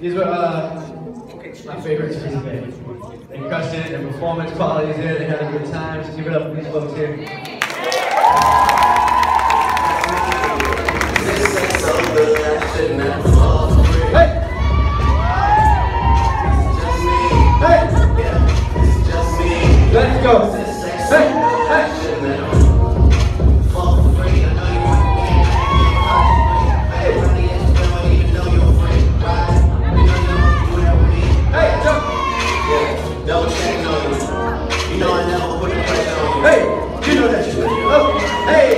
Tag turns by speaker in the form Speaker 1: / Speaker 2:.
Speaker 1: These were uh, my favorites for today. They crushed it, their performance quality is there, they had a good time, so give it up for these folks here. Hey!